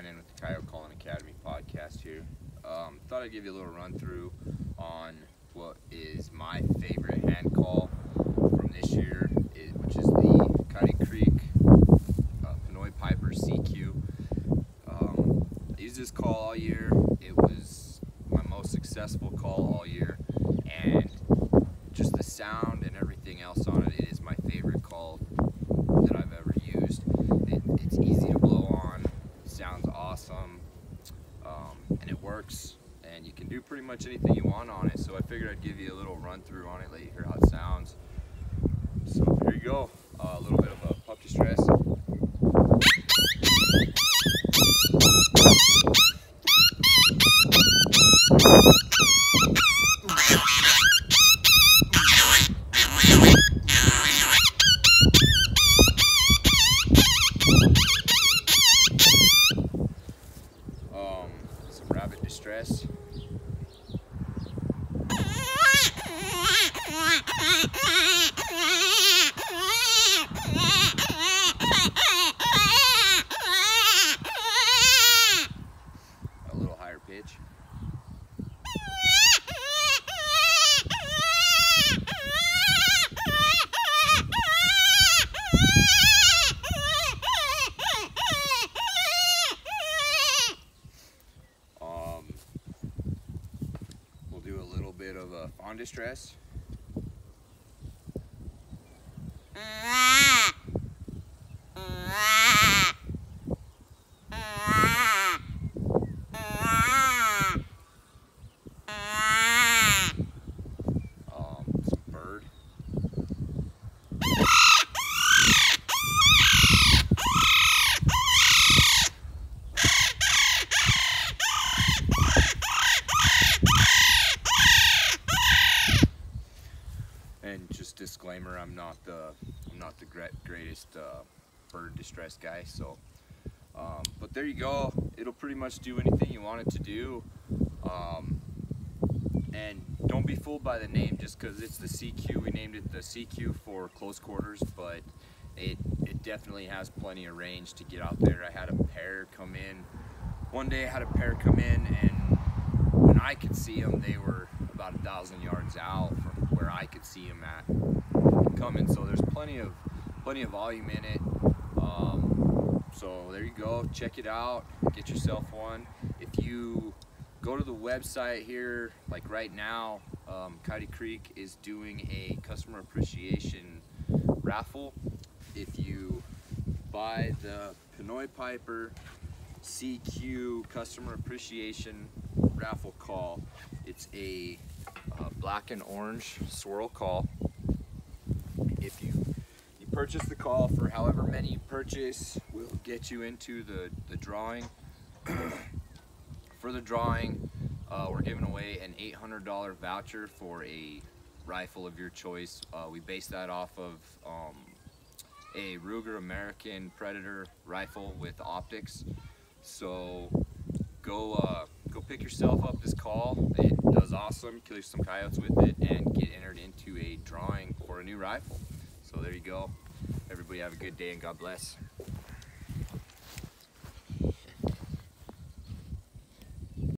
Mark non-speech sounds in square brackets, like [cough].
Brandon with the Coyote Calling Academy podcast here. Um, thought I'd give you a little run through on what is my favorite hand call from this year, which is the Coyote Creek uh, Pinoy Piper CQ. Um, I used this call all year. It was my most successful call all year, and just the sound and everything else on it, it is my favorite call that I've ever used. It, it's easy to blow on, it um, and it works. And you can do pretty much anything you want on it. So I figured I'd give you a little run through on it, let you hear how it sounds. So here you go, uh, a little bit of a pup distress. Um, some rabbit distress. A little higher pitch. Um, we'll do a little bit fawn distress. Um, some bird. And just disclaimer, I'm not the I'm not the greatest uh, bird distress guy. So, um, but there you go. It'll pretty much do anything you want it to do. Um, and don't be fooled by the name just because it's the CQ. We named it the CQ for close quarters, but it it definitely has plenty of range to get out there. I had a pair come in. One day I had a pair come in, and when I could see them, they were about a thousand yards out from where I could see him at coming. So there's plenty of plenty of volume in it. Um, so there you go. Check it out. Get yourself one. If you go to the website here, like right now, um, Coyote Creek is doing a customer appreciation raffle. If you buy the Pinoy Piper CQ customer appreciation raffle call, it's a uh, black and orange swirl call. If you you purchase the call for however many you purchase, we'll get you into the, the drawing. [clears throat] for the drawing, uh, we're giving away an $800 voucher for a rifle of your choice. Uh, we base that off of um, a Ruger American Predator rifle with optics. So go uh, go pick yourself up this call. It does awesome. Kill some coyotes with it and get entered into a drawing for a new rifle. So there you go. Everybody have a good day and God bless.